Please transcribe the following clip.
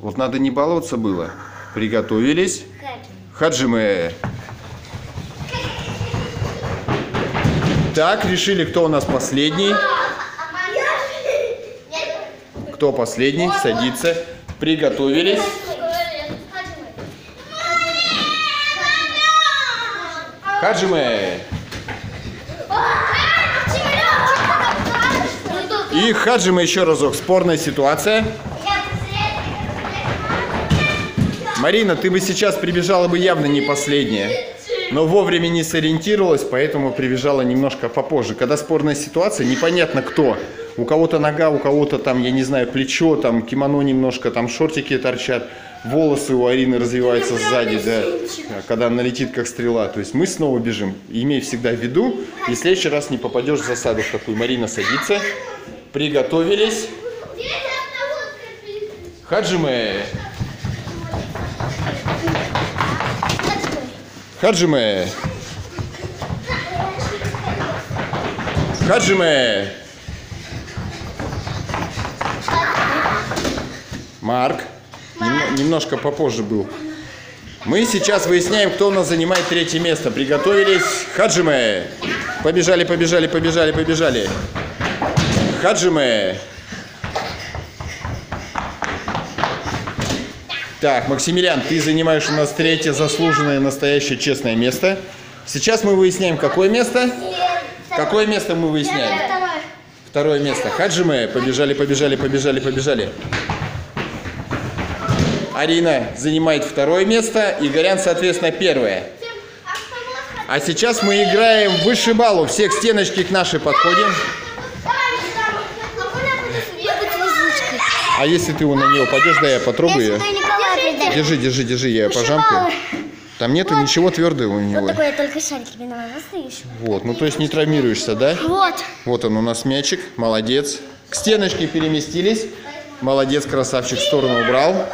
Вот надо не баловаться было. Приготовились. Хаджимы. Так, решили, кто у нас последний. Кто последний? Садится. Приготовились. Хаджимы. И Хаджимы еще разок. Спорная ситуация. Марина, ты бы сейчас прибежала бы явно не последняя. Но вовремя не сориентировалась, поэтому прибежала немножко попозже. Когда спорная ситуация, непонятно кто. У кого-то нога, у кого-то там, я не знаю, плечо, там кимоно немножко, там шортики торчат. Волосы у Арины развиваются сзади, да, когда она летит как стрела. То есть мы снова бежим. Имей всегда в виду, и в следующий раз не попадешь в засаду в такую. Марина садится. Приготовились. Хаджимы. Хаджиме. Хаджиме. Марк. Нем- немножко попозже был. Мы сейчас выясняем, кто у нас занимает третье место. Приготовились. Хаджиме. Побежали, побежали, побежали, побежали. Хаджиме. Так, Максимилиан, ты занимаешь у нас третье заслуженное, настоящее, честное место. Сейчас мы выясняем, какое место? Какое место мы выясняем? Второе место. Хаджиме. Побежали, побежали, побежали, побежали. Арина занимает второе место, Игорян, соответственно, первое. А сейчас мы играем в вышибалу. Все к стеночке к нашей подходим. А если ты на нее упадешь, да я потрогаю ее. Держи, держи, держи, я ее пожамкаю. Там нету ничего твердого у него. Такое только шарики виноват стоишь. Вот, ну то есть не травмируешься, да? Вот. Вот он у нас мячик, молодец. К стеночке переместились. Молодец, красавчик, в сторону убрал.